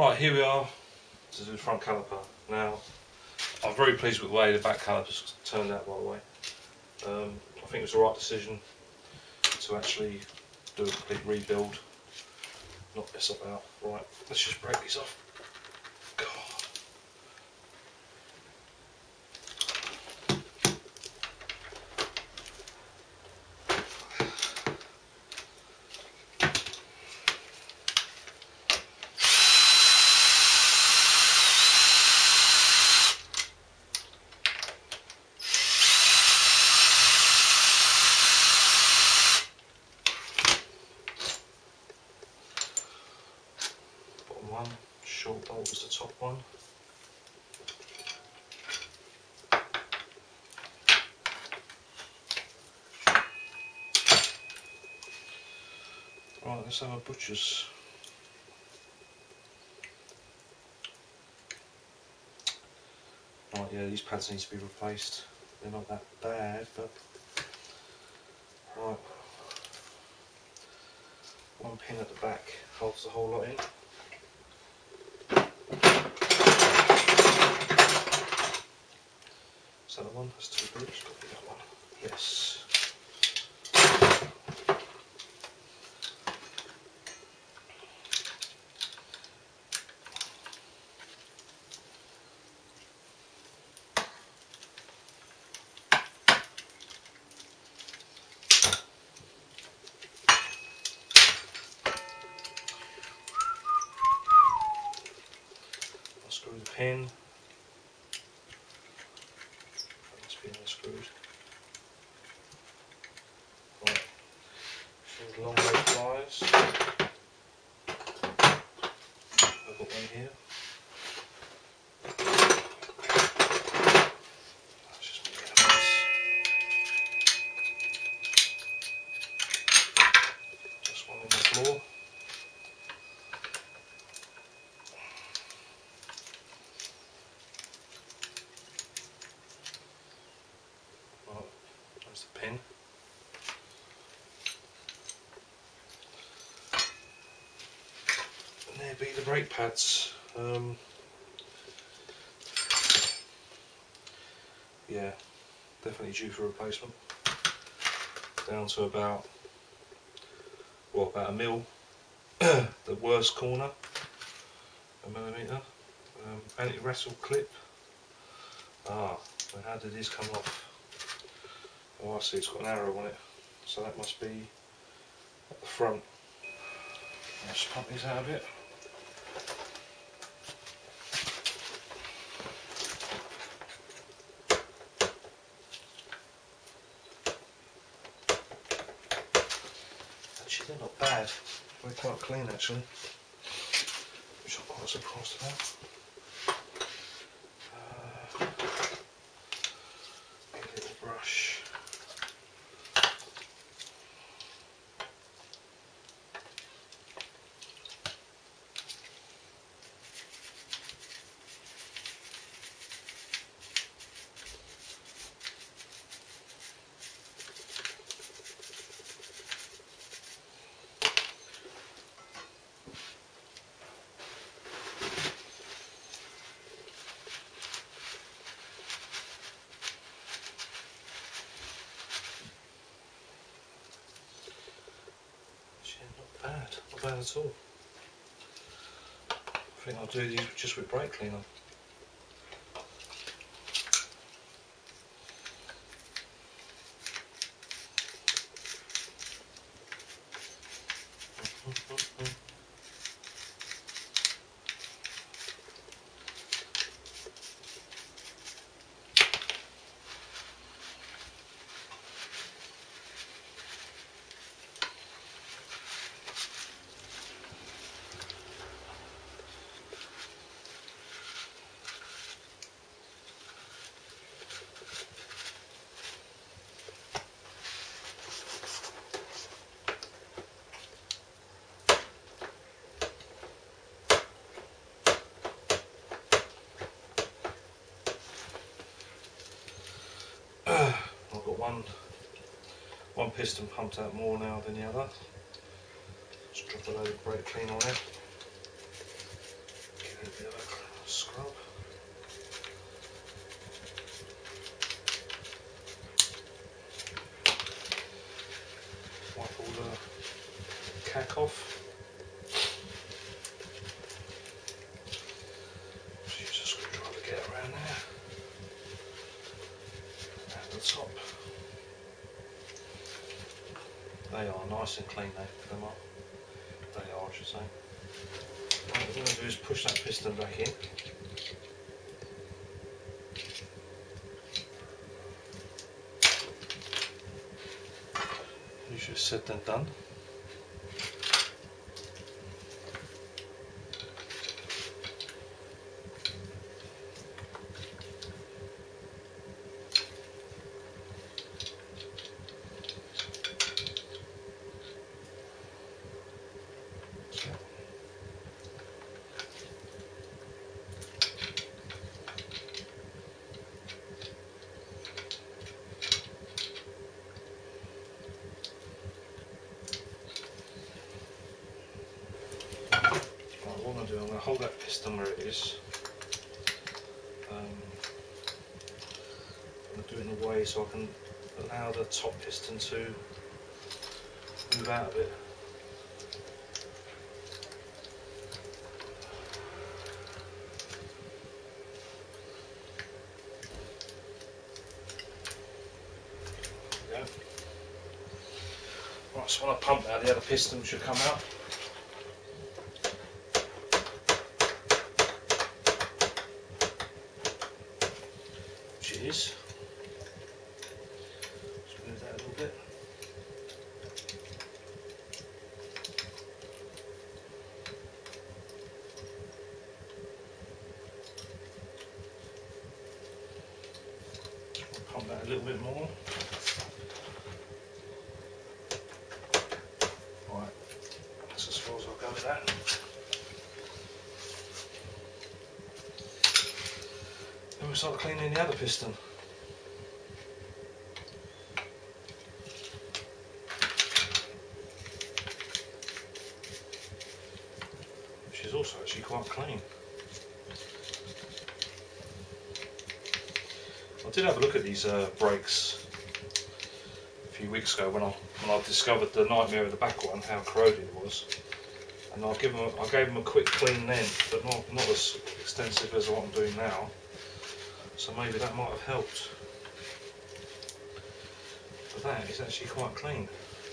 Right, here we are to do the front caliper. Now, I'm very pleased with the way the back calipers turned out by the way. Um, I think it was the right decision to actually do a complete rebuild, not mess about. Right, let's just break these off. God. Bottom one, short bolt was the top one. Right, let's have a butcher's. Right, yeah, these pads need to be replaced. They're not that bad, but right. One pin at the back holds the whole lot in. Is that the one? That's two groups. Got one. Yes. Unscrew the pin. Must be unscrewed. Right. Should long way pliers. I've got one here. That's just me out of this. Just one in the floor. Right, there's the pin. And there be the brake pads. Um, yeah, definitely due for replacement. Down to about, what, about a mil. the worst corner, a millimetre. Um, anti-wrestle clip. Ah, well, how did this come off? Oh, I see, it's got an arrow on it, so that must be at the front. Let's pump these out a bit. Actually, they're not bad. They're quite clean, actually. Which quite surprised about. Uh, a little brush. Actually, not bad, not bad at all. I think I'll do these just with brake cleaner. one one piston pumped out more now than the other. Just drop a load of brake clean on it. Give it a bit of a scrub. Wipe all the cack off. Nice and clean, they, them are. They are, I should say. What we're going to do is push that piston back in. Easier said than done. do, I'm going it is. Um, I'm going to do it in a way so I can allow the top piston to move out of it. Right, so when I pump now, the other piston should come out. is. Just move that a little bit. Pump that a little bit more. Right, that's as far as I'll go with that. Then we start cleaning the other piston. Which is also actually quite clean. I did have a look at these uh, brakes a few weeks ago when I when I discovered the nightmare of the back one, how corroded it was. And I give them a, I gave them a quick clean then, but not not as extensive as what I'm doing now. So maybe that might have helped. But that is actually quite clean,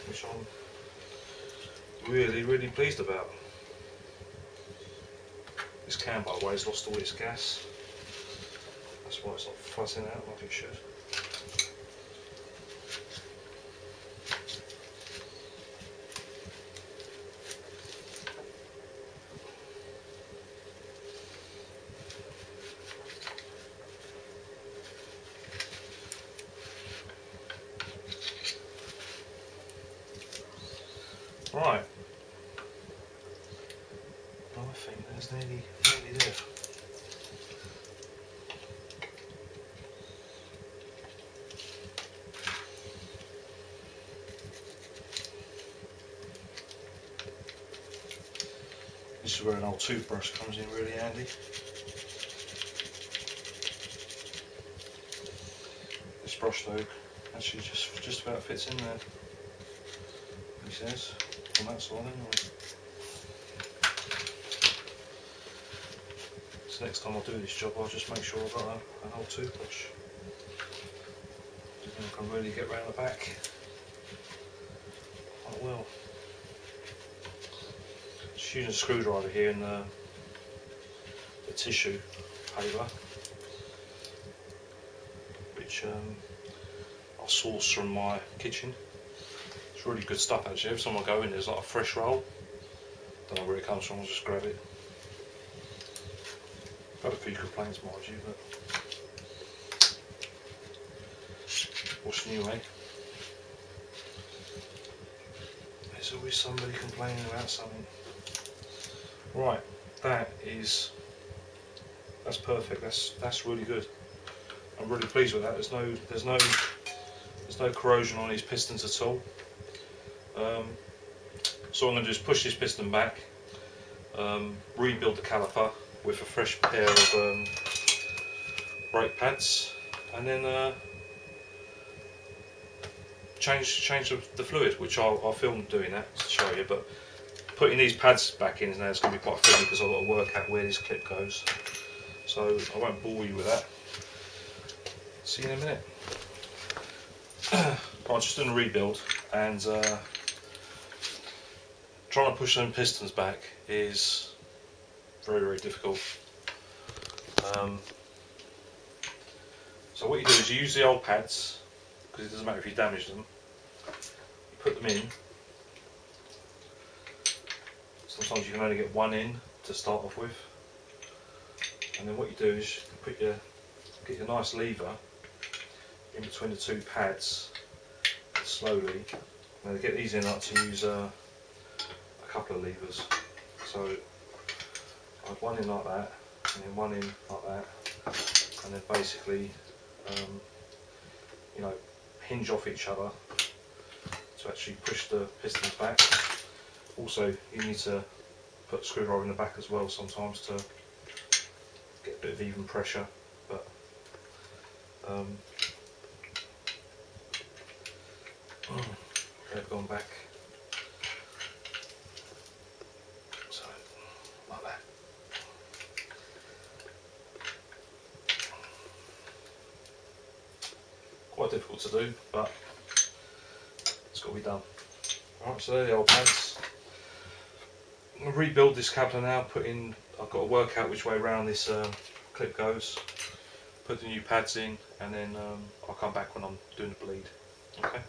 which I'm really, really pleased about. This can, by the way, has lost all its gas. That's why it's not fuzzing out like it should. Right. I think that's nearly, nearly there. Is where an old toothbrush comes in really handy. This brush though actually just just about fits in there. He says on that side anyway. So next time I do this job I'll just make sure I've got a, an old toothbrush. I can really get round the back quite well. Using a screwdriver here in the, the tissue paper which um, I source from my kitchen It's really good stuff actually. Every time I go in there's like a fresh roll. Don't know where it comes from, I'll just grab it. Got a few complaints mind you, but what's new eh? There's always somebody complaining about something. Right, that is that's perfect. That's that's really good. I'm really pleased with that. There's no there's no there's no corrosion on these pistons at all. Um, so I'm going to just push this piston back, um, rebuild the caliper with a fresh pair of um, brake pads, and then uh, change change the fluid, which I'll, I'll, film doing that to show you. But putting these pads back in now is going to be quite fiddly because I've got to work out where this clip goes. So I won't bore you with that. See you in a minute. I'm just doing a rebuild and uh, trying to push them pistons back is very very difficult. Um, so what you do is you use the old pads because it doesn't matter if you damage them. You put them in. Sometimes you can only get one in to start off with, and then what you do is you put your get your nice lever in between the two pads slowly. And get these in, like to use uh, a couple of levers. So I have one in like that, and then one in like that, and then basically, um, you know, hinge off each other to actually push the pistons back. Also, you need to put a screwdriver in the back as well sometimes to get a bit of even pressure. But um, they've gone back. So, like that. Quite difficult to do, but it's got to be done. Alright, so there the old pads. Rebuild this cabinet now, put in, I've got to work out which way around this uh, clip goes, put the new pads in, and then um, I'll come back when I'm doing the bleed. Okay.